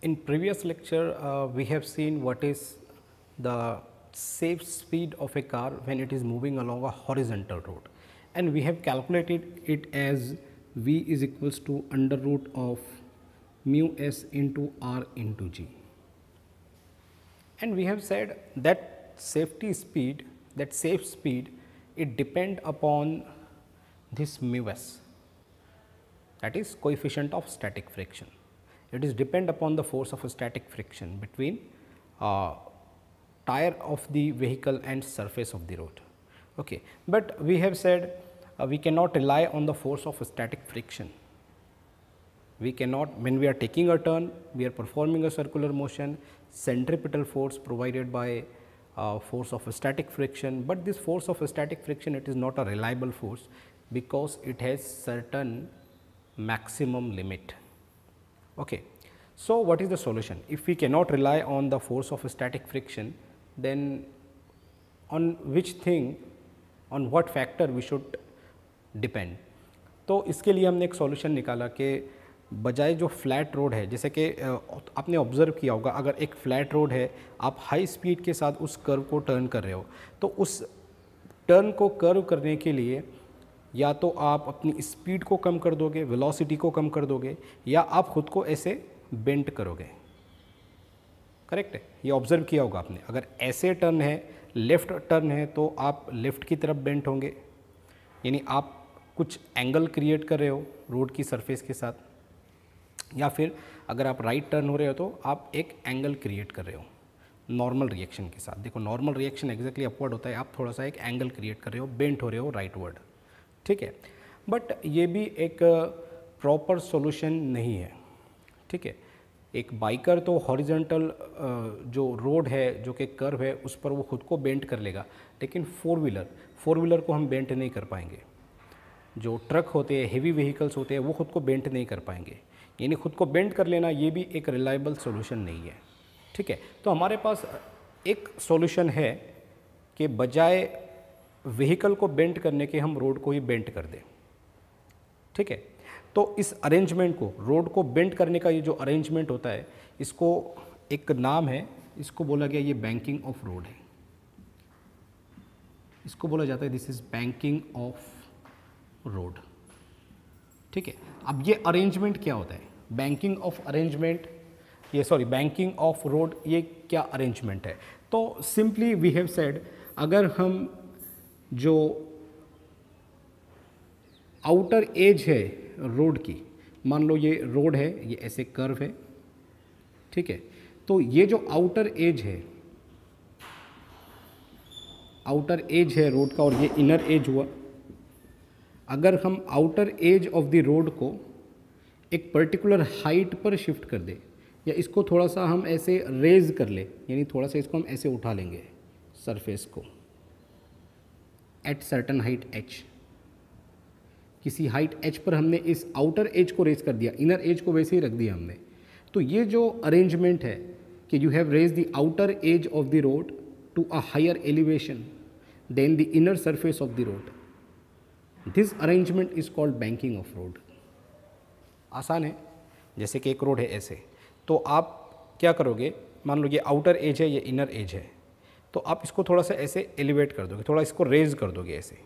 In previous lecture, uh, we have seen what is the safe speed of a car when it is moving along a horizontal road and we have calculated it as v is equals to under root of mu s into r into g. And we have said that safety speed, that safe speed, it depend upon this mu s that is coefficient of static friction. It is depend upon the force of a static friction between uh, tire of the vehicle and surface of the road. Okay. But we have said uh, we cannot rely on the force of static friction. We cannot when we are taking a turn, we are performing a circular motion, centripetal force provided by uh, force of static friction, but this force of static friction it is not a reliable force because it has certain maximum limit. Okay. So, what is the solution? If we cannot rely on the force of static friction, then on which thing, on what factor we should depend? तो इसके लिए हमने एक solution निकाला कि बजाय जो flat road है जैसे कि आपने ऑब्ज़र्व किया होगा अगर एक फ्लैट रोड है आप हाई स्पीड के साथ उस कर्व को टर्न कर रहे हो तो उस टर्न को कर्व करने के लिए या तो आप अपनी स्पीड को कम कर दोगे वेलोसिटी को कम कर दोगे, या आप खुद को ऐसे बेंट करोगे। करेक्ट है? ये ऑब्ज़र्व किया होगा आपने। अगर ऐसे टर्न है लेफ़्ट टर्न है तो आप लेफ़्ट की तरफ़ बेंट होंगे। यानी आप कुछ एंगल क्रिएट कर रहे हो रोड की सरफेस के साथ। या फिर अगर आप राइट टर्न हो रहे हो तो आप एक एंगल क्रिएट कर रहे हो नॉर्मल रिएक्शन के साथ। देखो नॉर्मल रिएक्शन एग्जैक्टली अपवर्ड होता है। आप थोड़ा सा एक एंगल क्रिएट कर रहे हो बेंट हो रहे हो राइट वर्ड ठीक है? बट ये भी एक प्रॉपर सॉल्यूशन नहीं है। ठीक है? एक बाइकर तो हॉरिजेंटल जो रोड है, जो कि कर्व है, उस पर वो खुद को बेंट कर लेगा। लेकिन फोर व्हीलर फोर व्हीलर को हम बेंट नहीं कर पाएँगे। जो ट्रक होते हैं हेवी व्हीकल्स होते हैं, वो खुद को बेंट नहीं कर पाएँगे। यानी खुद को बेंट कर लेना ये भी एक रिलायबल सॉल्यूशन नहीं है। ठीक है? तो हमारे पास एक सॉल्यूशन है कि बजाय व्हीकल को बेंट करने के हम रोड को ही बेंट कर दें। ठीक है? तो इस अरेंजमेंट को रोड को बेंट करने का ये जो अरेंजमेंट होता है, इसको एक नाम है, इसको बोला गया ये बैंकिंग ऑफ़ रोड है। इसको बोला जाता है this is banking of road ठीक है? अब ये अरेंजमेंट क्या होता है? बैंकिंग ऑफ़ अरेंजमेंट ये सॉरी बैंकिंग ऑफ़ रोड ये क्या अरेंजमेंट है? तो सिंपली वी हैव सेड अगर हम जो आउटर एज है रोड की, मान लो ये रोड है, ये ऐसे कर्व है, ठीक है? तो ये जो आउटर एज है आउटर एज है रोड का और ये इनर एज हुआ। अगर हम outer edge of the road को एक पर्टिकुलर हाइट पर शिफ्ट कर दें, या इसको थोड़ा सा हम ऐसे रेज कर ले, यानी थोड़ा सा इसको हम ऐसे उठा लेंगे सरफेस को। एट सर्टन हाइट एच किसी हाइट एच पर हमने इस आउटर एज को रेज कर दिया इनर एज को वैसे ही रख दिया हमने। तो ये जो अरेंजमेंट है कि you have raise the outer edge of the road to a higher elevation than the inner surface of the road this arrangement is called banking of road आसान है, जैसे कि एक रोड है ऐसे। तो आप क्या करोगे? मान लो ये आउटर एज है, ये इनर एज है। तो आप इसको थोड़ा सा ऐसे एलिवेट कर दोगे, थोड़ा इसको रेज कर दोगे ऐसे।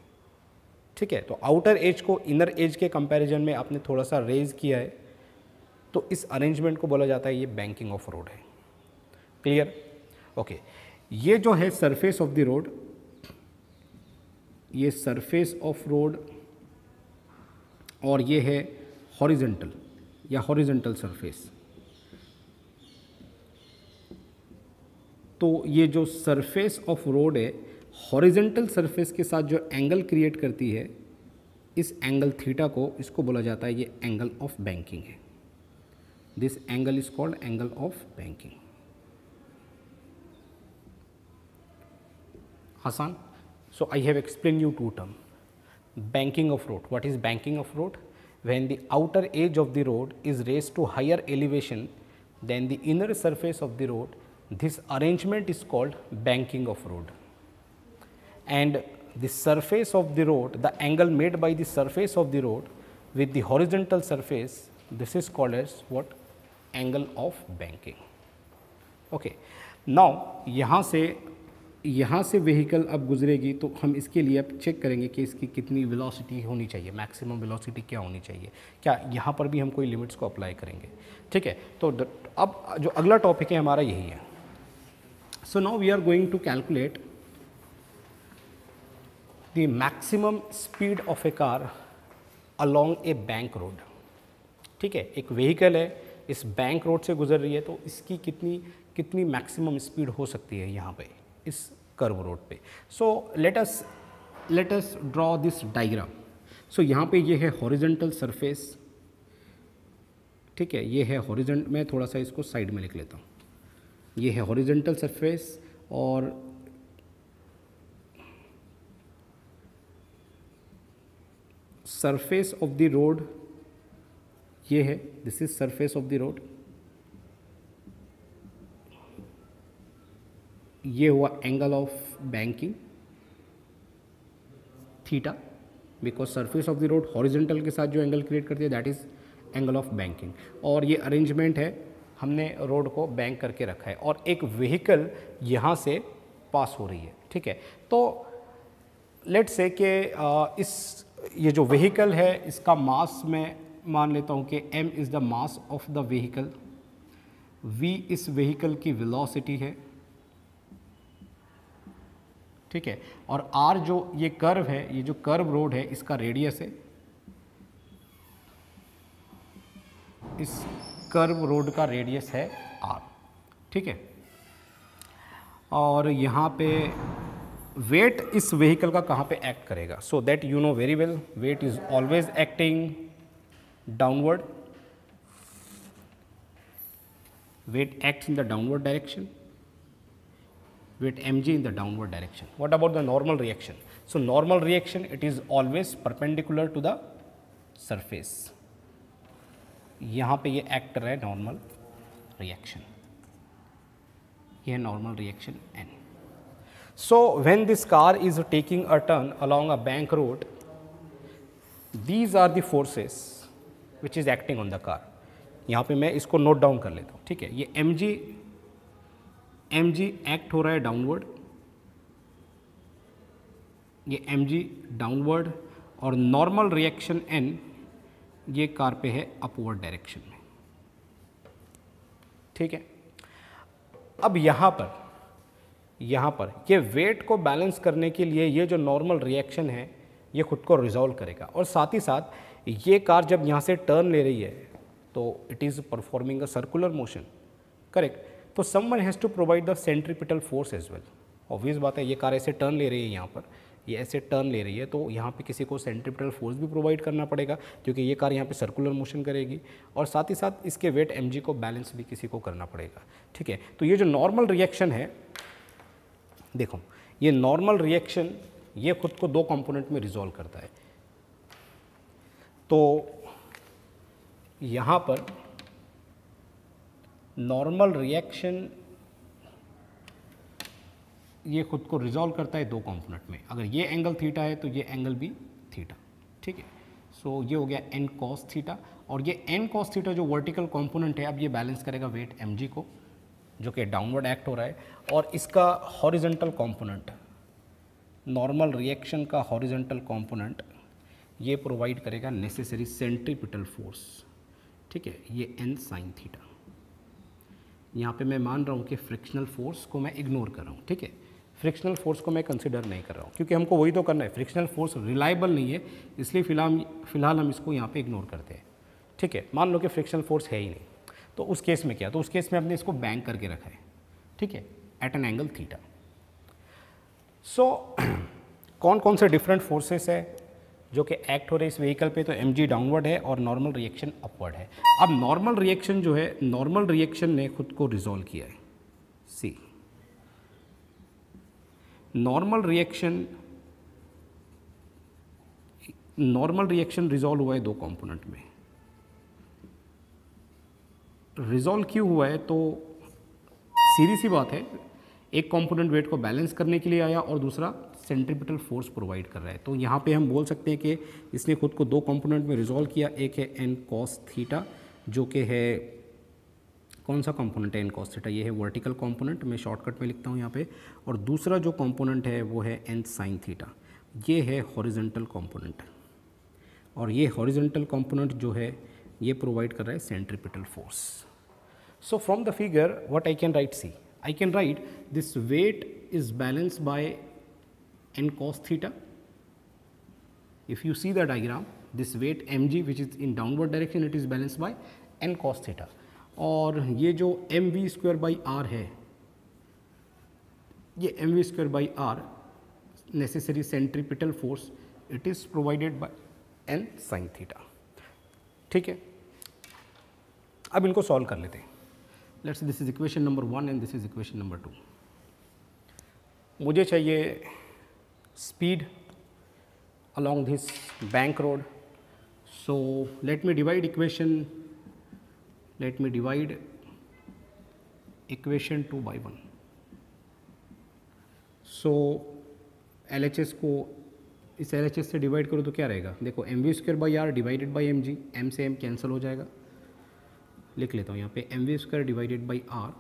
ठीक है? तो आउटर एज को इनर एज के कंपैरिजन में आपने थोड़ा सा रेज किया है तो इस अरेंजमेंट को बोला जाता है ये बैंकिंग ऑफ़ रोड है। क्लियर ओके ये जो है सरफेस ऑफ़ द रोड ये सरफेस ऑफ़ रोड और ये है हॉरिजेंटल या हॉरिजेंटल सरफेस तो ये जो सरफेस ऑफ़ रोड है हॉरिजेंटल सरफेस के साथ जो एंगल क्रिएट करती है, इस एंगल थीटा को इसको बोला जाता है, ये एंगल ऑफ़ बैंकिंग है। This angle is called angle of banking Hasan so I have explain you two term banking of road what is banking of road when the outer edge of the road is raised to higher elevation than the inner surface of the road this arrangement is called banking of road. And the surface of the road, the angle made by the surface of the road with the horizontal surface, this is called as what? Angle of banking okay now यहाँ से यहाँ से vehicle अब गुजरेगी तो हम इसके लिए अब चेक करेंगे कि इसकी कितनी वेलोसिटी होनी चाहिए मैक्सिमम वेलोसिटी क्या होनी चाहिए क्या यहाँ पर भी हम कोई लिमिट्स को अप्लाई करेंगे ठीक है तो अब जो अगला टॉपिक है हमारा यही है so now we are going to calculate the maximum speed of a car along a bank road ठीक है? एक व्हीकल है, इस बैंक रोड से गुजर रही है तो इसकी कितनी कितनी मैक्सिमम स्पीड हो सकती है यहाँ पे, इस कर्व रोड पे। So let us let us draw this diagram so यहाँ पे ये है हॉरिजेंटल सरफेस ठीक है? ये है हॉरिजेंट मैं थोड़ा सा इसको साइड में लिख लेता हूँ। ये है हॉरिजेंटल सरफेस और सरफेस ऑफ़ द रोड ये है this is surface of the road ये हुआ angle of banking theta because surface of the road horizontal के साथ जो एंगल क्रिएट करती है that is angle of banking और ये अरेंजमेंट है हमने रोड को बैंक करके रखा है और एक व्हीकल यहाँ से पास हो रही है, ठीक है? तो लेट से कि इस, ये जो व्हीकल है, इसका मास मैं मान लेता हूँ कि m is the mass of the vehicle v इस व्हीकल की वेलोसिटी है, ठीक है? और r जो ये कर्व है, ये जो कर्व रोड है, इसका रेडियस है, इस कर्व रोड का रेडियस है आर ठीक है? और यहाँ पे वेट इस व्हीकल का कहाँ पे एक्ट करेगा? So that you know very well weight is always acting downward weight act in the downward direction weight M G in the downward direction what about the normal reaction so normal reaction it is always perpendicular to the surface यहाँ पे ये act रहा है normal reaction ये normal reaction N so when this car is taking a turn along a bank road these are the forces which is acting on the car यहाँ पे मैं इसको नोट डाउन कर लेता हूँ, ठीक है? ये M G M G act हो रहा है डाउनवर्ड ये एम जी डाउनवर्ड और नॉर्मल रिएक्शन एन ये कार पे है अपवर्ड डायरेक्शन में। ठीक है? अब यहाँ पर यहाँ पर, ये वेट को बैलेंस करने के लिए ये जो नॉर्मल रिएक्शन है, ये खुद को रिजॉल्व करेगा। और साथ ही साथ, ये कार जब यहाँ से टर्न ले रही है तो it is performing a circular motion correct तो someone has to provide the centripetal force as well obvious बात है, ये कार ऐसे टर्न ले रही है यहाँ पर। ये ऐसे टर्न ले रही है तो यहाँ पे किसी को सेंट्रीपिटल फोर्स भी प्रोवाइड करना पड़ेगा, क्योंकि ये कार यहाँ पे सर्कुलर मोशन करेगी और साथ ही साथ इसके वेट एमजी को बैलेंस भी किसी को करना पड़ेगा, ठीक है? तो ये जो नॉर्मल रिएक्शन है, देखो, ये नॉर्मल रिएक्शन ये खुद को दो कंपोनेंट में रिजॉल्व करता है। तो यहाँ पर नॉर्मल रिएक्शन ये खुद को रिजॉल्व करता है दो कंपोनेंट में। अगर ये एंगल थीटा है तो ये एंगल भी थीटा ठीक है? सो ये हो गया एन कॉस थीटा और ये एन कॉस थीटा जो वर्टिकल कंपोनेंट है, अब ये बैलेंस करेगा वेट एमजी को, जो कि डाउनवर्ड एक्ट हो रहा है। और इसका हॉरिजेंटल कॉम्पोनेंट नॉर्मल रिएक्शन का हॉरिजेंटल कॉम्पोनेंट ये प्रोवाइड करेगा नेसेसरी सेंट्रीपिटल फोर्स ठीक है? ये एन साइन थीटा यहाँ पे मैं मान रहा हूँ कि फ्रिक्शनल फोर्स को मैं इग्नोर कर रहा हूँ, ठीक है? फ्रिक्शनल फोर्स को मैं कंसिडर नहीं कर रहा हूँ, क्योंकि हमको वही तो करना है। फ्रिक्शनल फोर्स रिलायबल नहीं है, इसलिए फ़िलहाल फ़िलहाल हम इसको यहाँ पे इग्नोर करते हैं। ठीक है, मान लो कि फ्रिक्शनल फोर्स है ही नहीं तो उस केस में क्या? तो उस केस में हमने इसको बैंक करके रखा है। ठीक है at an angle theta so कौन कौन से डिफरेंट फोर्सेस है जो कि एक्ट हो रहे इस व्हीकल पे? तो एमजी डाउनवर्ड है और नॉर्मल रिएक्शन अपवर्ड है। अब नॉर्मल रिएक्शन जो है नॉर्मल रिएक्शन ने खुद को रिजॉल्व किया है। See normal reaction normal reaction resolve हुआ है दो कंपोनेंट में। रिजॉल्व क्यों हुआ है? तो सीधी सी बात है, एक कंपोनेंट वेट को बैलेंस करने के लिए आया और दूसरा सेंट्रीपिटल फोर्स प्रोवाइड कर रहा है। तो यहाँ पे हम बोल सकते हैं कि इसने खुद को दो कंपोनेंट में रिजॉल्व किया, एक है एन कॉस थीटा जो कि है कौन सा कंपोनेंट है एन कॉस थीटा ये है वर्टिकल कंपोनेंट मैं शॉर्टकट में लिखता हूँ यहाँ पे। और दूसरा जो कंपोनेंट है, वो है एन साइन थीटा ये है हॉरिजेंटल कंपोनेंट और ये हॉरिजेंटल कंपोनेंट जो है, ये प्रोवाइड कर रहा है centripetal force so from the figure what I can write see I can write this weight is balance by N cos theta if you see the diagram, this weight mg which is in downward direction, it is balanced by n cos theta. और ये जो M V square by R है, ये M V square by R necessary centripetal force it is provided by N sine theta ठीक है? अब इनको solve कर लेते हैं। Let's this is equation number one and this is equation number two मुझे चाहिए speed along this bank road. So, let me divide equation let me divide equation 2 by 1 so LHS को, इस एलएचएस से divide करो तो क्या रहेगा? देखो M V square by R divided by M G M से एम कैंसिल हो जाएगा। लिख लेता हूँ यहाँ पे M V square divided by R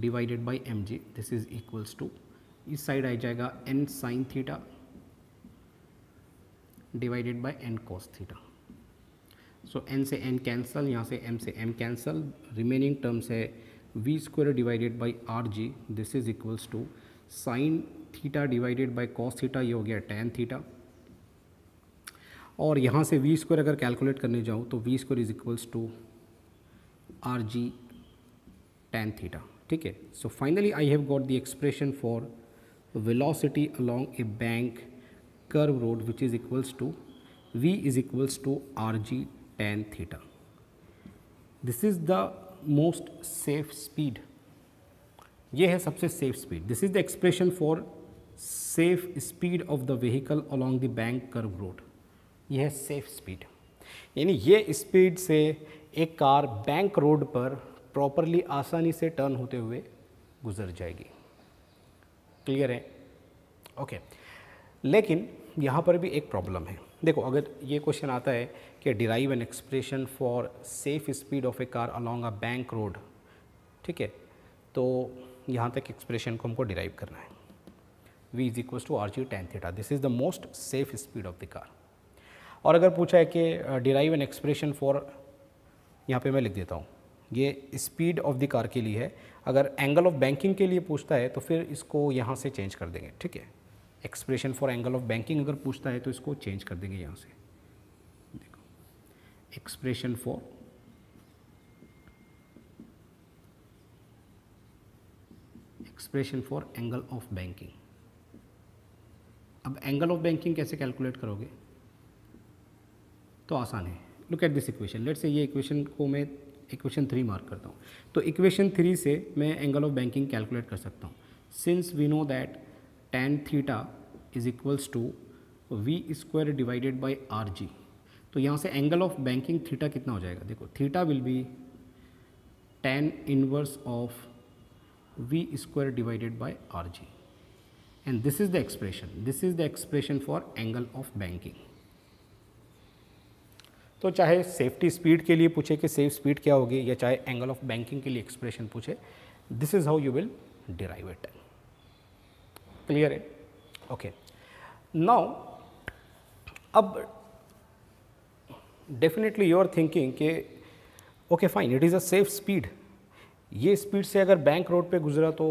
divided by M G this is equals to इस साइड आ जाएगा N sine theta divided by N cos theta so N से एन कैंसल यहाँ से एम से एम कैंसल रिमेनिंग टर्म्स है V square divided by R G this is equals to sine theta divided by cos theta ये हो गया tan theta और यहाँ से वी स्क्वायर अगर कैलकुलेट करने जाऊँ तो V square is equals to R G tan theta ठीक है? So finally I have got the expression for velocity along a bank curve road, which is equals to v is equals to rg tan theta. This is the most safe speed. ये है सबसे safe speed this is the expression for safe speed of the vehicle along the bank curve road यह है safe speed यानी ये speed से एक car bank road पर प्रॉपरली आसानी से टर्न होते हुए गुजर जाएगी क्लियर है ओके okay. लेकिन यहाँ पर भी एक प्रॉब्लम है देखो अगर ये क्वेश्चन आता है कि derive an expression for safe speed of a car along a bank road ठीक है? तो यहाँ तक एक्सप्रेशन को हमको डिराइव करना है। V is equals to R G tan theta this is the most safe speed of the car और अगर पूछा है कि डिराइव एन एक्सप्रेशन फॉर यहाँ पे मैं लिख देता हूँ। ये स्पीड ऑफ़ द कार के लिए है। अगर एंगल ऑफ़ बैंकिंग के लिए पूछता है तो फिर इसको यहाँ से चेंज कर देंगे। ठीक है? Expression for angle of banking अगर पूछता है तो इसको चेंज कर देंगे यहाँ से। Expression for expression for angle of banking अब एंगल ऑफ़ बैंकिंग कैसे कैलकुलेट करोगे? तो आसान है। Look at this equation let से ये इक्वेशन को मैं इक्वेशन थ्री मार्क करता हूँ। तो इक्वेशन थ्री से मैं एंगल ऑफ़ बैंकिंग कैलकुलेट कर सकता हूँ। Since we know that tan theta is equals to V square divided by R G तो यहाँ से एंगल ऑफ़ बैंकिंग थीटा कितना हो जाएगा? देखो theta will be tan inverse of V square divided by R G and this is the expression this is the expression for angle of banking तो चाहे safety speed के लिए पूछे कि सेफ़ स्पीड क्या होगी, या चाहे एंगल ऑफ़ बैंकिंग के लिए एक्सप्रेशन पूछे this is how you will derive it clear है? ओके नाउ अब डेफिनेटली यू आर थिंकिंग कि okay fine it is a safe speed ये स्पीड से अगर बैंक रोड पे गुजरा तो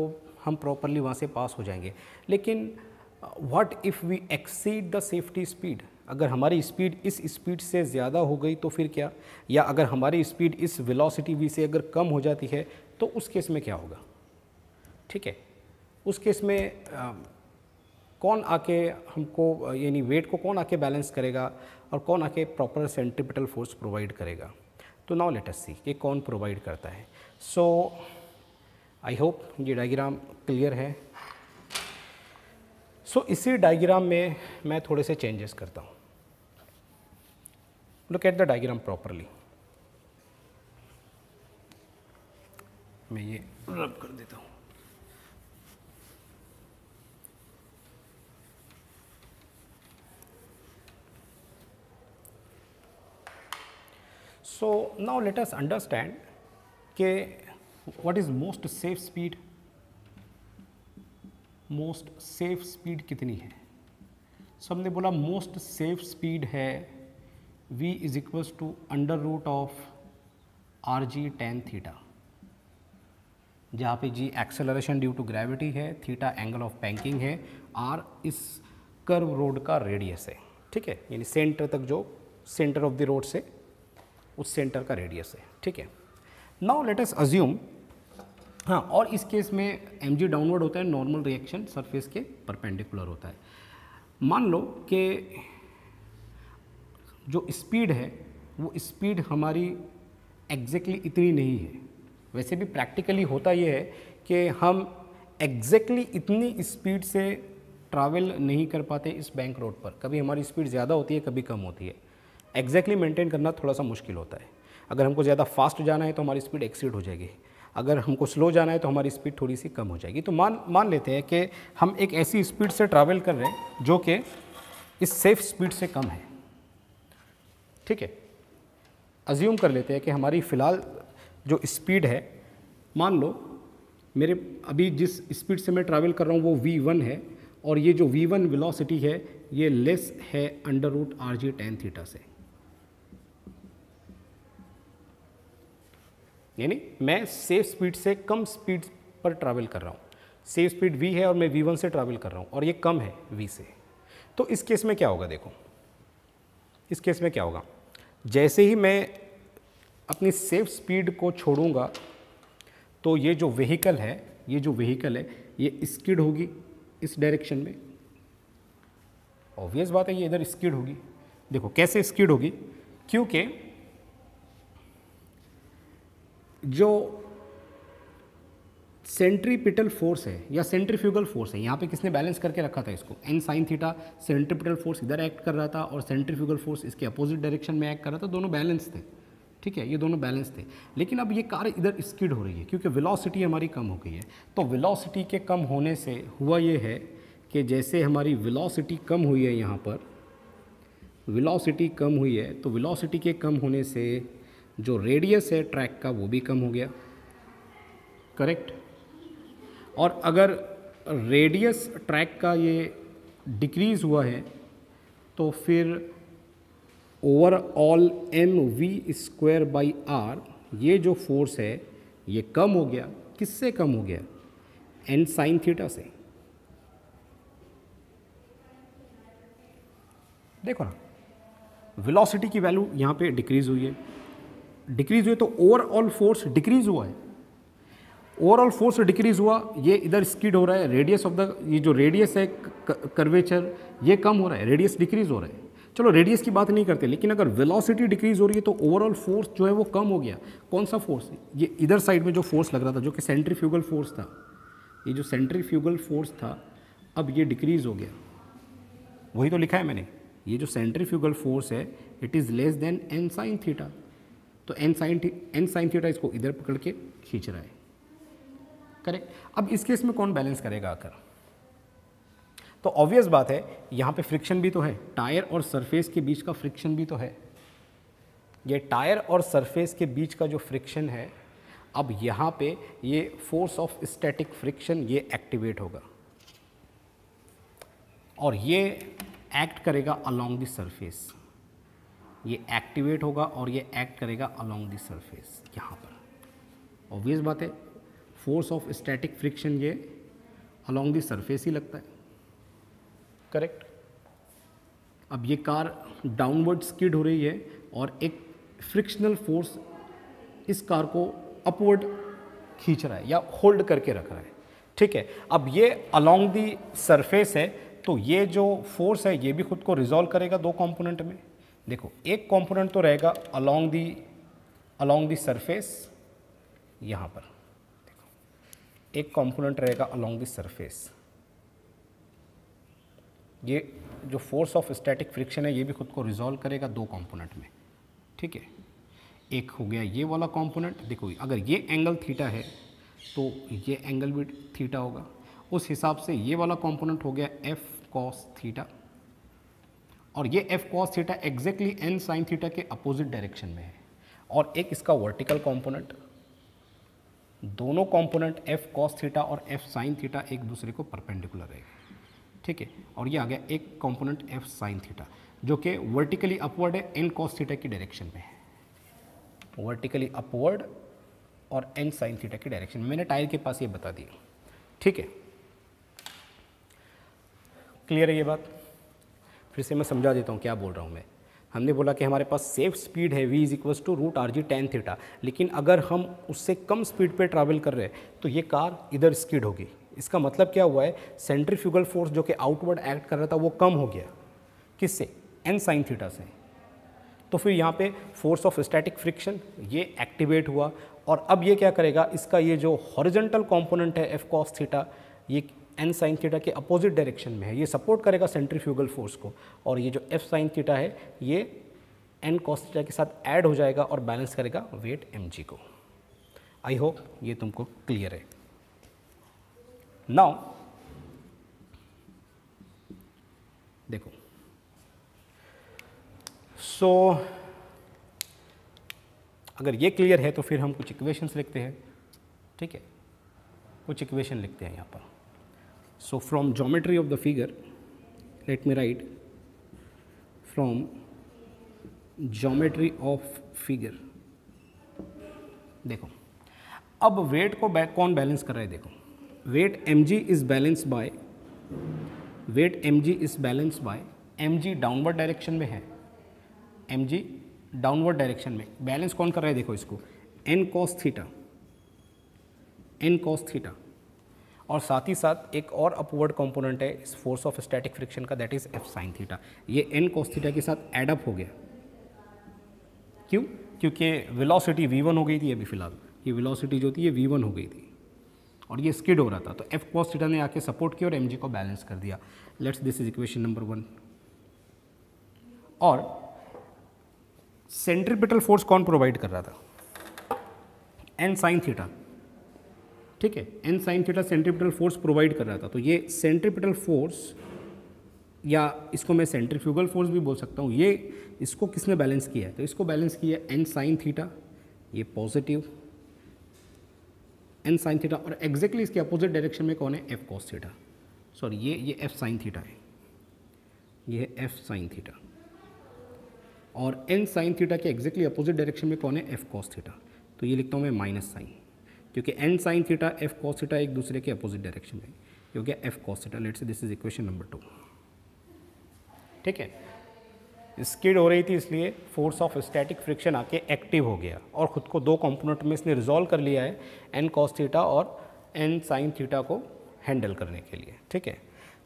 हम प्रॉपरली वहाँ से पास हो जाएँगे। लेकिन what if we exceed the safety speed अगर हमारी स्पीड इस स्पीड से ज़्यादा हो गई तो फिर क्या? या अगर हमारी स्पीड इस वेलोसिटी वी से अगर कम हो जाती है तो उस केस में क्या होगा? ठीक है? उस केस में आ, कौन आके हमको यानी वेट को कौन आके बैलेंस करेगा? और कौन आके प्रॉपर सेंट्रीपिटल फोर्स प्रोवाइड करेगा? तो नाउ लेट अस सी कि कौन प्रोवाइड करता है। सो आई होप ये डायग्राम क्लियर है। सो so, इसी डायग्राम में मैं थोड़े से चेंजेस करता हूँ। Look at the diagram properly मैं ये रब कर देता हूँ। So, now let us understand कि what is most safe speed most safe speed कितनी है? सो हमने बोला मोस्ट सेफ़ स्पीड है v is equals to under root of R G tan theta जहाँ पे G acceleration due to gravity है theta angle of banking है R इस कर्व रोड का रेडियस है ठीक है? यानी सेंटर तक जो सेंटर ऑफ़ द रोड से उस सेंटर का रेडियस है, ठीक है? नाउ लेट अस अज्यूम हाँ और इस केस में एम जी डाउनवर्ड होता है नॉर्मल रिएक्शन सरफेस के परपेंडिकुलर होता है। मान लो कि जो स्पीड है, वो स्पीड हमारी एग्जैक्टली exactly इतनी नहीं है। वैसे भी प्रैक्टिकली होता ये है कि हम एग्जैक्टली exactly इतनी स्पीड से ट्रैवल नहीं कर पाते इस बैंक रोड पर। कभी हमारी स्पीड ज़्यादा होती है, कभी कम होती है। एग्जैक्टली मेंटेन करना थोड़ा सा मुश्किल होता है। अगर हमको ज़्यादा फास्ट जाना है तो हमारी स्पीड एक्सीड हो जाएगी। अगर हमको स्लो जाना है तो हमारी स्पीड थोड़ी सी कम हो जाएगी। तो मान मान लेते हैं कि हम एक ऐसी स्पीड से ट्रैवल कर रहे हैं जो कि इस सेफ़ स्पीड से कम है। ठीक है? अज्यूम कर लेते हैं कि हमारी फ़िलहाल जो स्पीड है, मान लो, मेरे अभी जिस स्पीड से मैं ट्रैवल कर रहा हूँ वो वी वन है और ये जो वी वन वेलोसिटी है, ये लेस है under root R G tan theta से। यानी मैं सेफ़ स्पीड से कम स्पीड पर ट्रैवल कर रहा हूँ। सेफ़ स्पीड वी है और मैं वी वन से ट्रैवल कर रहा हूँ और ये कम है वी से। तो इस केस में क्या होगा देखो? इस केस में क्या होगा? जैसे ही मैं अपनी सेफ़ स्पीड को छोड़ूँगा तो ये जो व्हीकल है, ये जो व्हीकल है, ये स्किड होगी इस डायरेक्शन में। ऑब्वियस बात है, ये इधर स्किड होगी। देखो कैसे स्किड होगी? क्योंकि जो सेंट्रीपिटल फोर्स है, या सेंट्रीफ्यूगल फोर्स है, यहाँ पे किसने बैलेंस करके रखा था इसको? N sine theta centripetal force इधर एक्ट कर रहा था और सेंट्रीफ्यूगल फोर्स इसके अपोजिट डायरेक्शन में एक्ट कर रहा था। दोनों बैलेंस थे, ठीक है? ये दोनों बैलेंस थे। लेकिन अब ये कार इधर स्किड हो रही है, क्योंकि वेलोसिटी हमारी कम हो गई है। तो वेलोसिटी के कम होने से हुआ ये है कि जैसे हमारी वेलोसिटी कम हुई है यहाँ पर वेलोसिटी कम हुई है तो वेलोसिटी के कम होने से जो रेडियस है ट्रैक का वो भी कम हो गया। करेक्ट और अगर रेडियस ट्रैक का ये डिक्रीज़ हुआ है तो फिर overall M V square by R ये जो फोर्स है, ये कम हो गया। किससे कम हो गया? एन साइन थीटा से। देखो ना वेलोसिटी की वैल्यू यहाँ पे डिक्रीज हुई है। डिक्रीज हुई तो ओवरऑल फोर्स डिक्रीज हुआ है। ओवरऑल फोर्स डिक्रीज हुआ, ये इधर स्कीड हो रहा है रेडियस ऑफ़ द ये जो रेडियस है कर्वेचर ये कम हो रहा है रेडियस डिक्रीज हो रहा है। चलो रेडियस की बात नहीं करते, लेकिन अगर वेलोसिटी डिक्रीज हो रही है तो ओवरऑल फोर्स जो है वो कम हो गया। कौन सा फोर्स ये इधर साइड में जो फोर्स लग रहा था, जो कि सेंट्रीफ्यूगल फोर्स था, ये जो सेंट्रीफ्यूगल फोर्स था, अब ये डिक्रीज हो गया। वही तो लिखा है मैंने, ये जो सेंट्रीफ्यूगल फोर्स है it is less than N sine theta. तो N sine N sine theta इसको इधर पकड़ के खींच रहा है। करेक्ट अब इस केस में कौन बैलेंस करेगा आकर? तो ऑब्वियस बात है, यहाँ पे फ्रिक्शन भी तो है। टायर और सरफेस के बीच का फ्रिक्शन भी तो है। ये टायर और सरफेस के बीच का जो फ्रिक्शन है, अब यहाँ पे ये फोर्स ऑफ़ स्टैटिक फ्रिक्शन ये एक्टिवेट होगा। और ये एक्ट करेगा अलोंग द सरफेस ये एक्टिवेट होगा और ये एक्ट करेगा अलोंग द सरफेस यहाँ पर। ऑब्वियस बात है फोर्स ऑफ़ स्टैटिक फ्रिक्शन ये अलोंग द सरफेस ही लगता है। करेक्ट अब ये कार डाउनवर्ड स्किड हो रही है और एक फ्रिक्शनल फोर्स इस कार को अपवर्ड खींच रहा है या होल्ड करके रख रहा है। ठीक है, अब ये अलोंग दी सरफेस है तो ये जो फोर्स है, ये भी खुद को रिजॉल्व करेगा दो कंपोनेंट में। देखो, एक कंपोनेंट तो रहेगा along the along the surface यहाँ पर। देखो, एक कंपोनेंट रहेगा अलोंग दी सरफेस ये जो फोर्स ऑफ़ स्टैटिक फ्रिक्शन है, ये भी खुद को रिजॉल्व करेगा दो कंपोनेंट में। ठीक है? एक हो गया ये वाला कंपोनेंट देखो, अगर ये एंगल थीटा है तो ये एंगल भी थीटा होगा। उस हिसाब से ये वाला कंपोनेंट हो गया एफ़ कॉस थीटा और ये F cos theta exactly N sine theta के अपोजिट डायरेक्शन में है। और एक इसका वर्टिकल कॉम्पोनेंट दोनों कंपोनेंट एफ़ कॉस थीटा और एफ़ साइन थीटा एक दूसरे को परपेंडिकुलर रहेगा। ठीक है? और ये आ गया एक कंपोनेंट एफ़ साइन थीटा जो कि वर्टिकली अपवर्ड है एन कॉस थीटा की डायरेक्शन में है। वर्टिकली अपवर्ड और एन साइन थीटा की डायरेक्शन में। मैंने टायर के पास ये बता दिया। ठीक है? क्लियर है ये बात? फिर से मैं समझा देता हूँ क्या बोल रहा हूँ मैं। हमने बोला कि हमारे पास सेफ़ स्पीड है V is equals to root R G tan theta लेकिन अगर हम उससे कम स्पीड पे ट्रैवल कर रहे हैं तो ये कार इधर स्कीड होगी। इसका मतलब क्या हुआ है? सेंट्रीफ्यूगल फोर्स जो कि आउटवर्ड एक्ट कर रहा था, वो कम हो गया। किससे? एन साइन थीटा से। तो फिर यहाँ पे फोर्स ऑफ़ स्टैटिक फ्रिक्शन ये एक्टिवेट हुआ। और अब ये क्या करेगा? इसका ये जो हॉरिजेंटल कॉम्पोनेंट है एफ़ कॉस थीटा ये एन साइन थीटा के अपोजिट डायरेक्शन में है। ये सपोर्ट करेगा सेंट्रीफ्यूगल फोर्स को। और ये जो एफ़ साइन थीटा है ये एन थीटा के साथ ऐड हो जाएगा और बैलेंस करेगा वेट एम को। आई होप ये तुमको क्लियर है। नाउ देखो। सो so, अगर ये क्लियर है तो फिर हम कुछ इक्वेशंस लिखते हैं। ठीक है? कुछ इक्वेशन लिखते हैं यहाँ पर। So, from geometry of the figure, let me write from geometry of figure. देखो अब वेट को कौन बैलेंस कर रहा है? देखो weight M G is balance by weight M G is balance by M G downward direction में है। एम जी डाउनवर्ड डायरेक्शन में। बैलेंस कौन कर रहा है? देखो इसको N cos theta N cos theta और साथ ही साथ एक और अपवर्ड कंपोनेंट है, इस फोर्स ऑफ़ स्टैटिक फ्रिक्शन का that is F sine theta ये एन कोस थीटा के साथ एडअप हो गया। क्यों? क्योंकि वेलोसिटी वी वन हो गई थी अभी फ़िलहाल। ये वेलोसिटी जो थी, ये वी वन हो गई थी। और ये स्किड हो रहा था। तो एफ़ कॉस थीटा ने आके सपोर्ट किया और एम को बैलेंस कर दिया। Let's this is equation number one और सेंट्रीपिटल फोर्स कौन प्रोवाइड कर रहा था? एन साइन थीटा ठीक है? N sine theta centripetal force provide कर रहा था। तो ये सेंट्रीपिटल फोर्स या इसको मैं सेंट्रीफ्यूगल फोर्स भी बोल सकता हूँ। ये इसको किसने बैलेंस किया है? तो इसको बैलेंस किया है एन साइन थीटा ये पॉजिटिव एन साइन थीटा और एग्जैक्टली इसके अपोजिट डायरेक्शन में कौन है? एफ़ कॉस थीटा सॉरी ये ये एफ़ साइन थीटा है। ये है एफ़ साइन थीटा और एन साइन थीटा के एग्जैक्टली अपोजिट डायरेक्शन में कौन है? एफ़ कॉस थीटा तो ये लिखता हूँ मैं माइनस साइन क्योंकि N sine theta F cos theta एक दूसरे के अपोजिट डायरेक्शन में क्योंकि F cos theta let say this is equation number two ठीक है? स्किड हो रही थी इसलिए फोर्स ऑफ़ स्टैटिक फ्रिक्शन आके एक्टिव हो गया और ख़ुद को दो कंपोनेंट में इसने रिजॉल्व कर लिया है एन कॉस थीटा और एन साइन थीटा को हैंडल करने के लिए। ठीक है?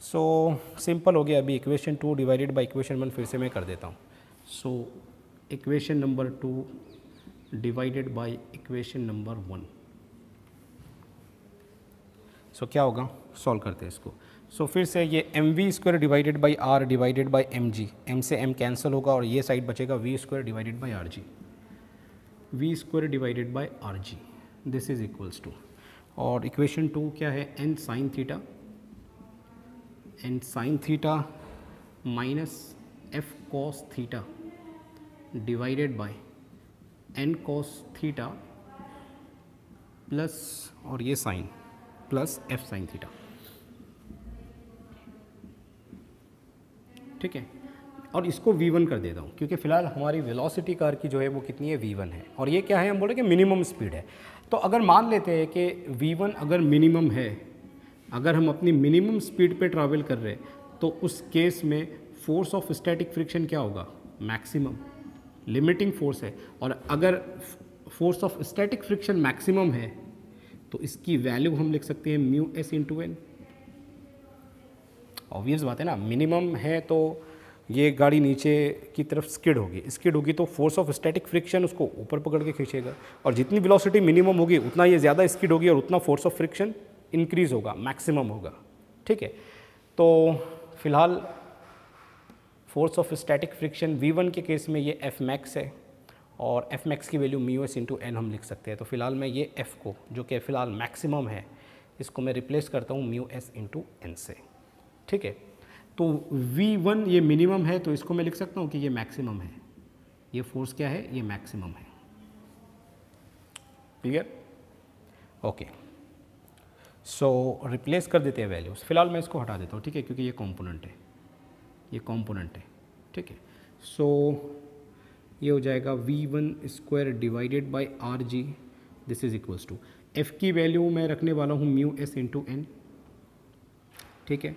सो सिंपल हो गया। अभी equation two divided by equation one फिर से मैं कर देता हूँ। So equation number two divided by equation number one so so, क्या होगा? सॉल्व करते हैं इसको। सो so, फिर से ये M V square divided by R divided by M G M से एम कैंसिल होगा और ये साइड बचेगा V square divided by R G V square divided by R G this is equals to और equation two क्या है? N sine theta N sine theta minus F cos theta divided by N cos theta plus और ये sine plus F sine theta. ठीक है? और इसको v1 कर देता हूँ, क्योंकि फ़िलहाल हमारी वेलोसिटी कार की जो है वो कितनी है v1 है। और ये क्या है? हम बोले कि मिनिमम स्पीड है। तो अगर मान लेते हैं कि v1 अगर मिनिमम है, अगर हम अपनी मिनिमम स्पीड पे ट्रैवल कर रहे हैं तो उस केस में फोर्स ऑफ़ स्टैटिक फ्रिक्शन क्या होगा? मैक्सिमम लिमिटिंग फोर्स है। और अगर force of static friction maximum है तो इसकी वैल्यू हम लिख सकते हैं mu S into N obvious बात है ना मिनिमम है तो ये गाड़ी नीचे की तरफ़ स्किड होगी। स्किड होगी तो फोर्स ऑफ़ स्टैटिक फ्रिक्शन उसको ऊपर पकड़ के खींचेगा। और जितनी वेलोसिटी मिनिमम होगी, उतना ये ज़्यादा स्किड होगी और उतना फोर्स ऑफ़ फ्रिक्शन इंक्रीज होगा मैक्सिमम होगा। ठीक है? तो फ़िलहाल force of static friction V के केस में ये एफ़ मैक्स है। और एफ़ मैक्स की value mu S into N हम लिख सकते हैं। तो फ़िलहाल मैं ये एफ़ को, जो कि फ़िलहाल मैक्सिमम है, इसको मैं रिप्लेस करता हूँ म्यू एस इंटू एन से। ठीक है? तो वी वन ये मिनिमम है तो इसको मैं लिख सकता हूँ कि ये मैक्सिमम है। ये फोर्स क्या है? ये मैक्सिमम है। क्लियर ओके सो रिप्लेस कर देते हैं वैल्यूज़ फ़िलहाल मैं इसको हटा देता हूँ, ठीक है? क्योंकि ये कॉम्पोनेंट है। ये कॉम्पोनेंट है। ठीक है? सो ये हो जाएगा V one square divided by R G this is equals to F की वैल्यू मैं रखने वाला हूँ म्यू एस इंटू एन ठीक है?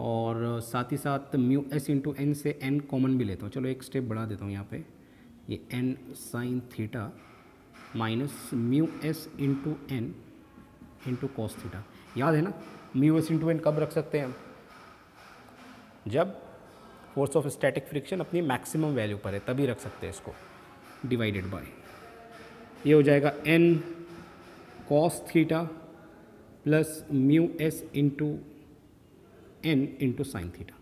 और साथ ही साथ म्यू एस इंटू एन से एन कॉमन भी लेता हूँ। चलो एक स्टेप बढ़ा देता हूँ यहाँ पे। ये N sine theta minus mu S into N into cos theta याद है ना? म्यू एस इंटू एन कब रख सकते हैं हम? जब फोर्स ऑफ़ स्टैटिक फ्रिक्शन अपनी मैक्सिमम वैल्यू पर है, तभी रख सकते हैं इसको। डिवाइडेड बाय ये हो जाएगा N cos theta plus mu S into N into sine theta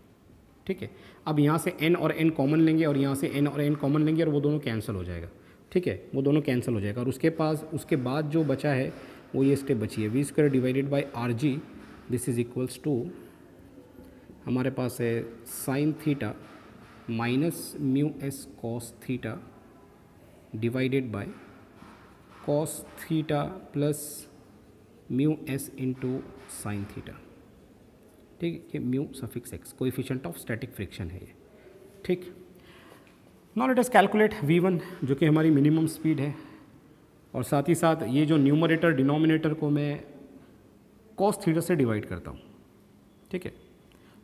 ठीक है? अब यहाँ से एन और एन कॉमन लेंगे और यहाँ से एन और एन कॉमन लेंगे और वो दोनों कैंसिल हो जाएगा। ठीक है? वो दोनों कैंसिल हो जाएगा। और उसके पास, उसके बाद जो बचा है, वो ये स्टेप बची है। V square divided by R G this is equals to हमारे पास है sine theta minus mu S cos theta divided by cos theta plus mu S into sine theta. ठीक है mu suffix X coefficient of static friction है ये। ठीक। Not let us calculate V one जो कि हमारी मिनिमम स्पीड है। और साथ ही साथ ये जो न्यूमरेटर डिनोमिनेटर को मैं कॉस थीटा से डिवाइड करता हूँ। ठीक है।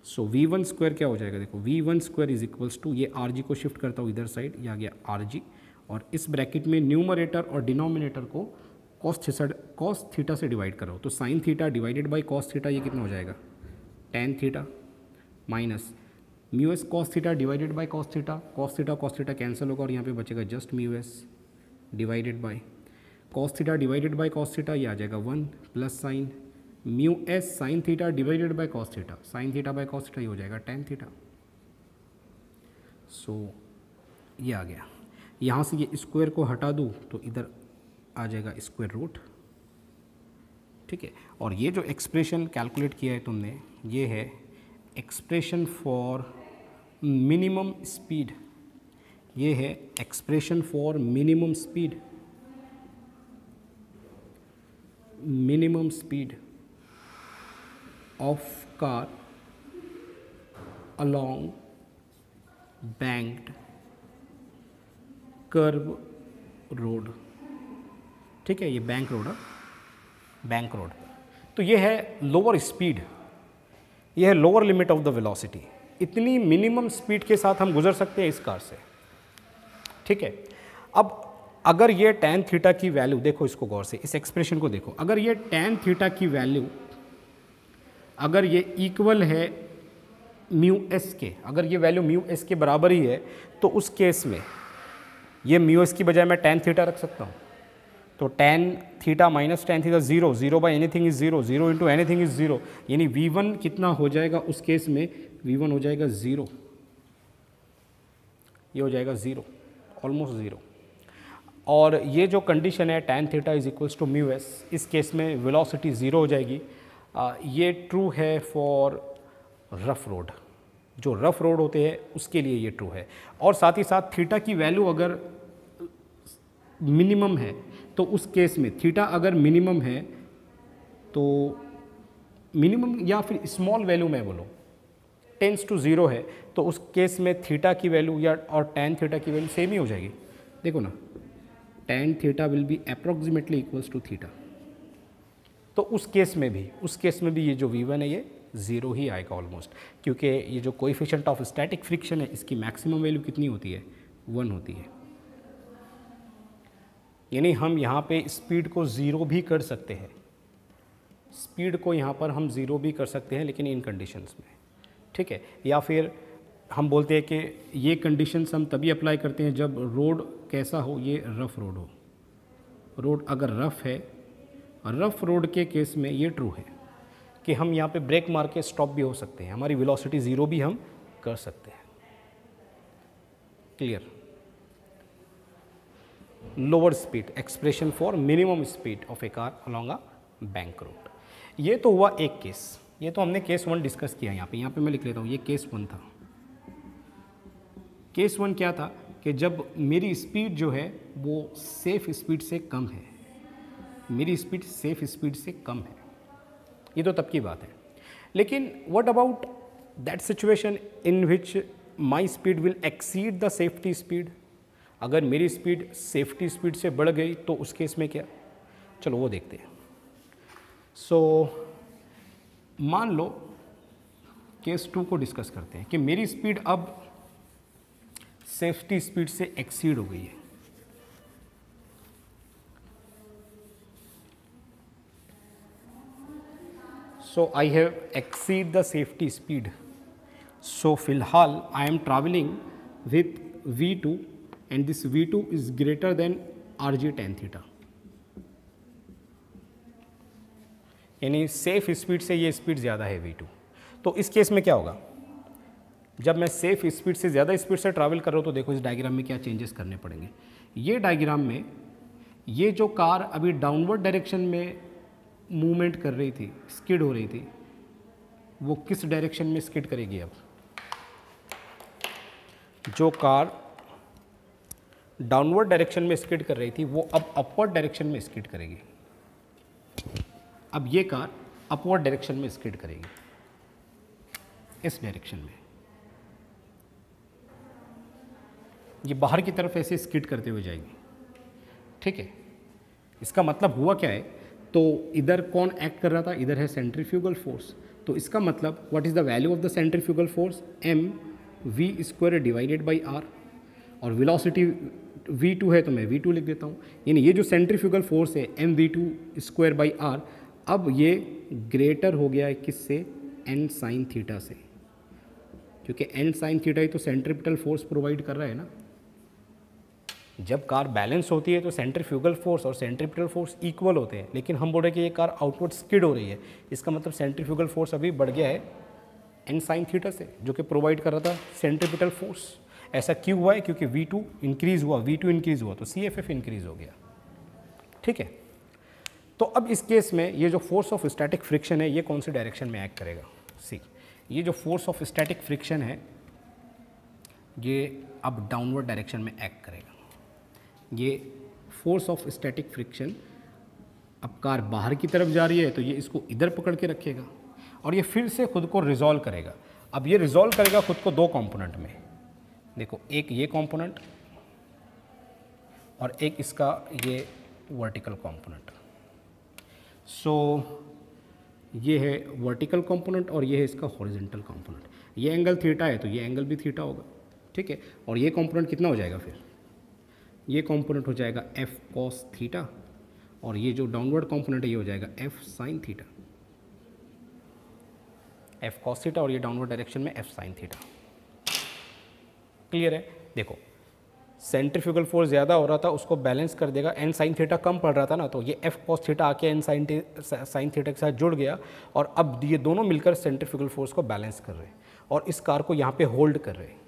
सो वी वन स्क्वायर क्या हो जाएगा? देखो V one square is equals to ये आर जी को शिफ्ट करता हूँ इधर साइड ये आ गया आर जी और इस ब्रैकेट में न्यूमरेटर और डिनोमिनेटर को कॉस थीटा कॉस थीटा से डिवाइड करो। तो sine theta divided by cos theta ये कितना हो जाएगा? Tan theta minus mu S cos theta divided by cos theta cos theta cos theta cos theta और यहाँ पे बचेगा just mu S divided by cos theta divided by cos theta ये आ जाएगा one plus sine mu S sine theta divided by cos theta sine theta by cos theta ये हो जाएगा टेन थीटा सो so, ये आ गया। यहाँ से ये स्क्वायर को हटा दूँ तो इधर आ जाएगा स्क्वायर रूट ठीक है? और ये जो एक्सप्रेशन कैलकुलेट किया है तुमने ये है एक्सप्रेशन फॉर मिनिमम स्पीड ये है expression for minimum speed minimum speed of car along banked curve road ठीक है, ये बैंक रोड है बैंक रोड तो ये है लोअर स्पीड ये है lower limit of the velocity इतनी मिनिमम स्पीड के साथ हम गुजर सकते हैं इस कार से. ठीक है? अब अगर ये टेन थीटा की वैल्यू देखो इसको गौर से, इस एक्सप्रेशन को देखो. अगर ये टेन थीटा की वैल्यू अगर ये इक्वल है म्यू एस के, अगर ये वैल्यू म्यू एस के बराबर ही है तो उस केस में ये म्यू एस की बजाय मैं टेन थीटा रख सकता हूँ। तो tan theta minus tan theta zero zero by anything is zero zero into anything is zero यानी वी वन कितना हो जाएगा उस केस में? वी वन हो जाएगा ज़ीरो ये हो जाएगा ज़ीरो ऑलमोस्ट ज़ीरो और ये जो कंडीशन है tan theta is equals to mu S इस केस में वेलोसिटी ज़ीरो हो जाएगी। ये ट्रू है फॉर रफ रोड जो रफ रोड होते हैं, उसके लिए ये ट्रू है। और साथ ही साथ थीटा की वैल्यू अगर मिनिमम है तो उस केस में थीटा अगर मिनिमम है तो मिनिमम या फिर स्मॉल वैल्यू में बोलो टेंस टू ज़ीरो है तो उस केस में थीटा की वैल्यू या, और टेन थीटा की वैल्यू सेम ही हो जाएगी। देखो ना tan theta will be approximately equals to theta तो उस केस में भी, उस केस में भी ये जो वी वन है, ये ज़ीरो ही आएगा ऑलमोस्ट क्योंकि ये जो कोइफिशिएंट ऑफ़ स्टैटिक फ्रिक्शन है, इसकी मैक्सिमम वैल्यू कितनी होती है? वन होती है। यानी हम यहाँ पे स्पीड को ज़ीरो भी कर सकते हैं। स्पीड को यहाँ पर हम ज़ीरो भी कर सकते हैं, लेकिन इन कंडीशंस में। ठीक है? या फिर हम बोलते हैं कि ये कंडीशंस हम तभी अप्लाई करते हैं जब रोड कैसा हो, ये रफ़ रोड हो। रोड अगर रफ़ है रफ़ रोड के केस में ये ट्रू है कि हम यहाँ पे ब्रेक मार के स्टॉप भी हो सकते हैं। हमारी वेलोसिटी ज़ीरो भी हम कर सकते हैं। Clear lower speed expression for minimum speed of a car along a bank road ये तो हुआ एक केस ये तो हमने केस वन डिस्कस किया यहाँ पे। यहाँ पे मैं लिख लेता हूँ, ये केस वन था। केस वन क्या था कि जब मेरी स्पीड जो है वो सेफ़ स्पीड से कम है। मेरी स्पीड सेफ़ स्पीड से कम है। ये तो तब की बात है। लेकिन what about that situation in which my speed will exceed the safety speed अगर मेरी स्पीड सेफ्टी स्पीड से बढ़ गई तो उस केस में क्या? चलो वो देखते हैं। सो so, मान लो केस टू को डिस्कस करते हैं कि मेरी स्पीड अब सेफ्टी स्पीड से एक्सीड हो गई है। So, I have exceed the safety speed. So फ़िलहाल I am traveling with V2 and this V2 is greater than RG tan theta. यानी सेफ़ स्पीड से ये स्पीड ज़्यादा है V2. तो इस केस में क्या होगा जब मैं सेफ़ स्पीड से ज़्यादा स्पीड से ट्रैवल कर रहा हूँ तो देखो इस डायग्राम में क्या चेंजेस करने पड़ेंगे ये डायग्राम में ये जो कार अभी डाउनवर्ड डायरेक्शन में मूवमेंट कर रही थी, स्किड हो रही थी। वो किस डायरेक्शन में स्किड करेगी अब? जो कार डाउनवर्ड डायरेक्शन में स्किड कर रही थी, वो अब अपवर्ड डायरेक्शन में स्किड करेगी। अब ये कार अपवर्ड डायरेक्शन में स्किड करेगी। इस डायरेक्शन में। ये बाहर की तरफ़ ऐसे स्किड करते हुए जाएगी। ठीक है? इसका मतलब हुआ क्या है? तो इधर कौन एक्ट कर रहा था? इधर है सेंट्रीफ्यूगल फोर्स तो इसका मतलब what is the value of the centrifugal force M V square divided by R और विलोसिटी वी टू है तो मैं वी टू लिख देता हूँ। यानी ये जो सेंट्रीफ्यूगल फोर्स है M V two square by R अब ये ग्रेटर हो गया है किससे? एन साइन थीटा से। क्योंकि एन साइन थीटा ही तो सेंट्रिपिटल फोर्स प्रोवाइड कर रहा है ना। जब कार बैलेंस होती है तो सेंट्रीफ्यूगल फोर्स और सेंट्रीपिटल फोर्स इक्वल होते हैं। लेकिन हम बोल रहे कि ये कार आउटवर्ड स्किड हो रही है। इसका मतलब सेंट्रीफ्यूगल फोर्स अभी बढ़ गया है एन साइन थीटा से, जो कि प्रोवाइड कर रहा था सेंट्रीपिटल फोर्स ऐसा क्यों हुआ है? क्योंकि वी टू इंक्रीज़ हुआ वी टू इंक्रीज़ हुआ तो सी एफ़ एफ़ इंक्रीज़ हो गया। ठीक है? तो अब इस केस में ये जो फोर्स ऑफ़ स्टैटिक फ्रिक्शन है, ये कौन से डायरेक्शन में एक्ट करेगा? सी ये जो फोर्स ऑफ़ स्टैटिक फ्रिक्शन है, ये अब डाउनवर्ड डायरेक्शन में एक्ट करेगा। ये फोर्स ऑफ़ स्टैटिक फ्रिक्शन अब कार बाहर की तरफ़ जा रही है तो ये इसको इधर पकड़ के रखेगा और ये फिर से खुद को रिजॉल्व करेगा। अब ये रिजॉल्व करेगा खुद को दो कंपोनेंट में। देखो, एक ये कंपोनेंट और एक इसका ये वर्टिकल कंपोनेंट सो ये है वर्टिकल कंपोनेंट और ये है इसका हॉरिजेंटल कंपोनेंट ये एंगल थीटा है तो ये एंगल भी थीटा होगा, ठीक है? और ये कंपोनेंट कितना हो जाएगा फिर? ये कंपोनेंट हो जाएगा एफ़ कॉस थीटा और ये जो डाउनवर्ड कंपोनेंट है, ये हो जाएगा F sine theta F cos theta और ये डाउनवर्ड डायरेक्शन में एफ़ साइन थीटा क्लियर है? देखो सेंट्रीफ्यूगल फोर्स ज़्यादा हो रहा था, उसको बैलेंस कर देगा एन साइन थीटा कम पड़ रहा था ना तो ये एफ़ कॉस थीटा आके एन साइन साइन थीटा के साथ जुड़ गया और अब ये दोनों मिलकर सेंट्रीफ्यूगल फोर्स को बैलेंस कर रहे हैं और इस कार को यहाँ पे होल्ड कर रहे हैं।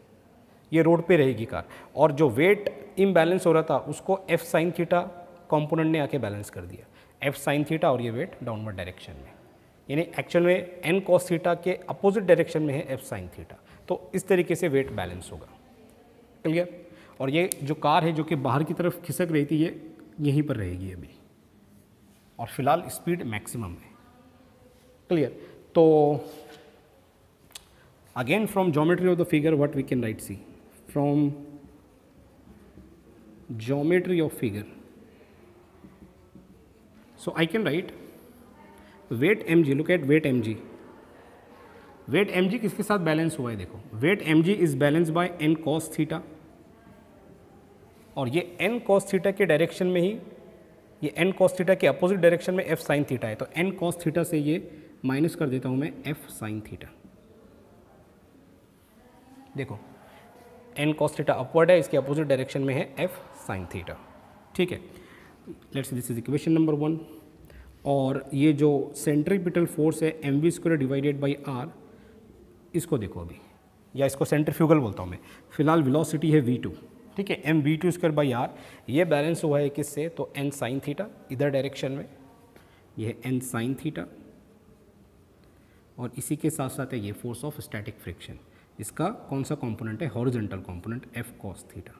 ये रोड पे रहेगी कार। और जो वेट इम्बैलेंस हो रहा था, उसको एफ़ साइन थीटा कॉम्पोनेंट ने आके बैलेंस कर दिया। एफ़ साइन थीटा और ये वेट डाउनवर्ड डायरेक्शन में। यानी एक्चुअल में एन कॉस थीटा के अपोजिट डायरेक्शन में है एफ़ साइन थीटा तो इस तरीके से वेट बैलेंस होगा। क्लियर और ये जो कार है, जो कि बाहर की तरफ़ खिसक रही थी, ये यहीं पर रहेगी अभी। और फ़िलहाल स्पीड मैक्सिमम है। क्लियर तो again from geometry of the figure what we can write see from geometry of figure. So I can write weight mg, look at weight mg. Weight M किसके साथ बैलेंस हुआ है देखो weight M G is balance by N cos theta और ये N cos theta के direction में ही ये एन कॉस थीटा के अपोजिट डायरेक्शन में एफ़ साइन थीटा है तो एन कॉस थीटा से ये माइनस कर देता हूँ मैं एफ़ साइन थीटा देखो एन कॉस थीटा अपवर्ड है, इसके अपोजिट डायरेक्शन में है एफ़ साइन थीटा ठीक है? Let's this is equation number one और ये जो सेंट्रीपिटल फोर्स है M V square divided by R इसको देखो अभी। या इसको सेंट्रीफ्यूगल बोलता हूँ मैं। फ़िलहाल विलोसिटी है वी टू ठीक है? M V two square by R ये बैलेंस हुआ है किससे? तो एन साइन थीटा इधर डायरेक्शन में। ये है एन साइन थीटा और इसी के साथ साथ है ये फोर्स ऑफ़ स्टैटिक फ्रिक्शन इसका कौन सा कंपोनेंट है? Horizontal component F cos theta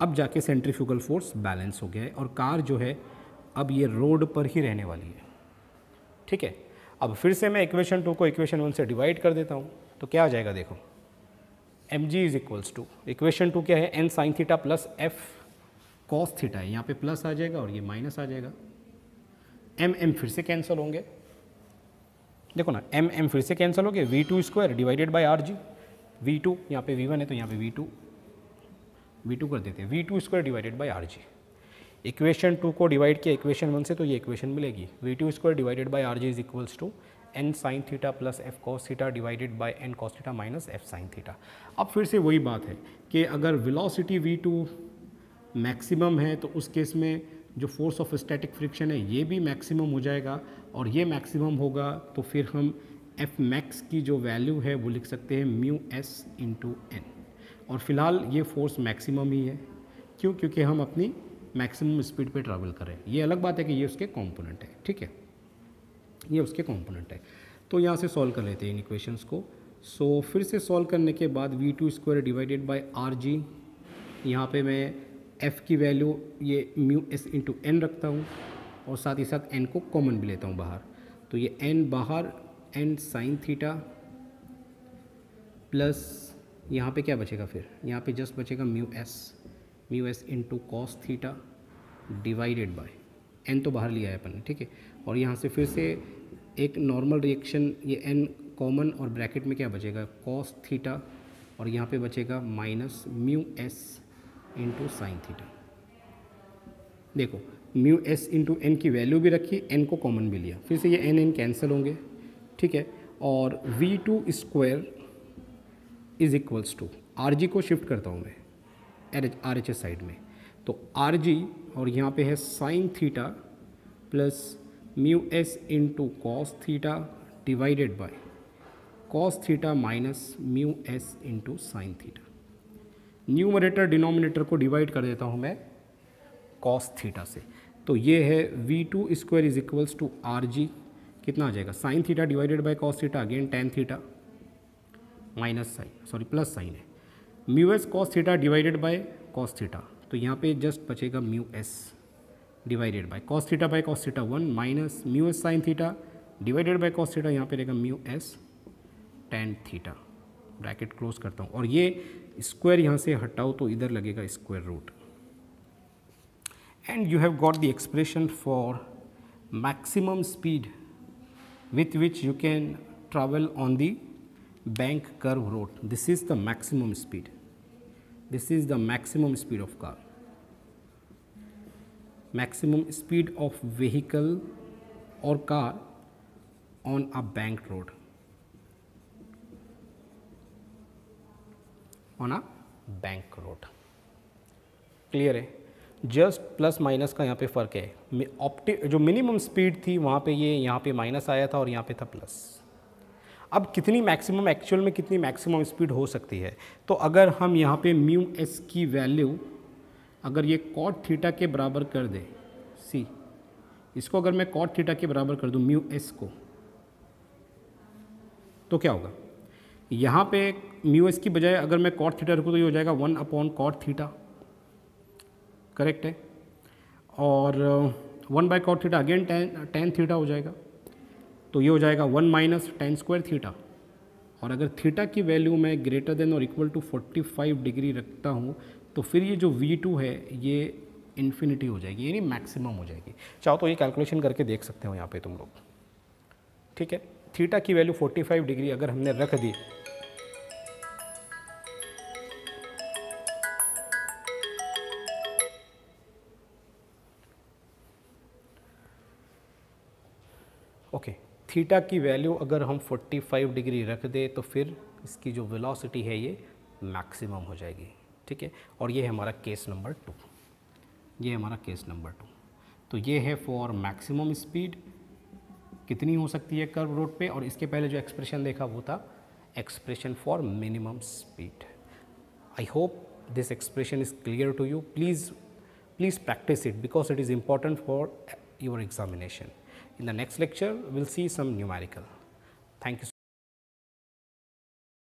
अब जाके सेंट्रीफ्यूगल फोर्स बैलेंस हो गया है और कार जो है, अब ये रोड पर ही रहने वाली है। ठीक है? अब फिर से मैं इक्वेशन टू को इक्वेशन वन से डिवाइड कर देता हूँ तो क्या आ जाएगा देखो। M G is equals to equation two क्या है? N sine theta plus F cos theta है। यहाँ पे प्लस आ जाएगा और ये माइनस आ जाएगा। एम एम फिर से कैंसिल होंगे। देखो ना एम एम फिर से कैंसिल हो गए V two square divided by R G V two यहाँ पे वी वन है तो यहाँ पे वी टू वी टू कर देते हैं। V two square divided by R G equation two को डिवाइड किया इक्वेशन वन से तो ये इक्वेशन मिलेगी। V two square divided by R G is equals to N sine theta plus F cos theta divided by N cos theta minus F sine theta अब फिर से वही बात है कि अगर वेलोसिटी वी टू मैक्सिमम है तो उस केस में जो फोर्स ऑफ़ स्टैटिक फ्रिक्शन है, ये भी मैक्सिमम हो जाएगा और ये मैक्सिमम होगा तो फिर हम एफ़ मैक्स की जो वैल्यू है वो लिख सकते हैं म्यू एस इंटू एन और फ़िलहाल ये फोर्स मैक्सिमम ही है। क्यों? क्योंकि हम अपनी मैक्सिमम स्पीड पे ट्रैवल करें ये अलग बात है कि ये उसके कंपोनेंट है ठीक है? ये उसके कंपोनेंट है। तो यहाँ से सॉल्व कर लेते हैं इन इक्वेशंस को। सो so, फिर से सॉल्व करने के बाद V two square divided by R G यहाँ पर मैं एफ़ की वैल्यू ये म्यू एस इंटू एन रखता हूँ और साथ ही साथ एन को कॉमन भी लेता हूँ बाहर। तो ये एन बाहर एन साइन थीटा प्लस यहाँ पे क्या बचेगा फिर? यहाँ पे जस्ट बचेगा mu S mu S into cos theta divided by N तो बाहर लिया है अपन ने, ठीक है? और यहाँ से फिर से एक नॉर्मल रिएक्शन ये एन कॉमन और ब्रैकेट में क्या बचेगा? कॉस थीटा और यहाँ पे बचेगा minus mu S into sine theta. देखो म्यू एस इंटू एन की वैल्यू भी रखी एन को कॉमन भी लिया। फिर से ये एन एन कैंसिल होंगे। ठीक है? और V two square is equals to R G को शिफ्ट करता हूँ मैं R H R H S side में। तो आर जी और यहाँ पे है sine theta plus mu S into cos theta divided by cos theta minus mu S into sine theta numerator denominator को डिवाइड कर देता हूँ मैं कॉस थीटा से। तो ये है V two square is equals to R G कितना आ जाएगा? Sine theta divided by cos theta again tan theta minus sine sorry plus sine है। Mu S cos theta divided by cos theta. तो यहाँ पे जस्ट बचेगा mu S divided by cos theta by cos theta one minus mu S sine theta divided by cos theta यहाँ पे रहेगा mu S tan theta. Bracket close करता हूँ। और ये स्क्वायर यहाँ से हटाओ तो इधर लगेगा square root and you have got the expression for maximum speed with which you can travel on the bank curve road. This is the maximum speed. This is the maximum speed of car. Maximum speed of vehicle or car on a bank road. On a bank road. Clear है just plus minus का यहाँ पे फ़र्क है ऑप्टि जो minimum speed थी, वहाँ पे ये, यहाँ पे माइनस आया था और यहाँ पे था प्लस अब कितनी मैक्सिमम एक्चुअल में कितनी मैक्सिमम स्पीड हो सकती है? तो अगर हम यहाँ पे म्यू एस की वैल्यू अगर ये कॉट थीटा के बराबर कर दे सी इसको अगर मैं कॉट थीटा के बराबर कर दूँ म्यू एस को तो क्या होगा? यहाँ पे म्यू एस की बजाय अगर मैं कॉट थीटा रखूँ तो ये हो जाएगा one upon cot theta correct है? और one by cot theta again tan tan theta हो जाएगा। तो ये हो जाएगा one minus tan square theta और अगर थीटा की वैल्यू मैं ग्रेटर देन और equal to forty five degree रखता हूँ तो फिर ये जो वी टू है, ये इन्फिनिटी हो जाएगी, यानी मैक्सिमम हो जाएगी। चाहो तो ये कैलकुलेशन करके देख सकते हो यहाँ पे तुम लोग। ठीक है? थीटा की वैल्यू 45 डिग्री अगर हमने रख दी थीटा की वैल्यू अगर हम 45 डिग्री रख दें तो फिर इसकी जो वेलोसिटी है ये मैक्सिमम हो जाएगी, ठीक है? और ये हमारा केस नंबर टू। ये हमारा केस नंबर टू। तो ये है फॉर मैक्सिमम स्पीड कितनी हो सकती है कर्व रोड पे? और इसके पहले जो एक्सप्रेशन देखा वो था expression for minimum speed I hope this expression is clear to you please please practice it because it is important for your examination In the next lecture, we will see some numerical. Thank you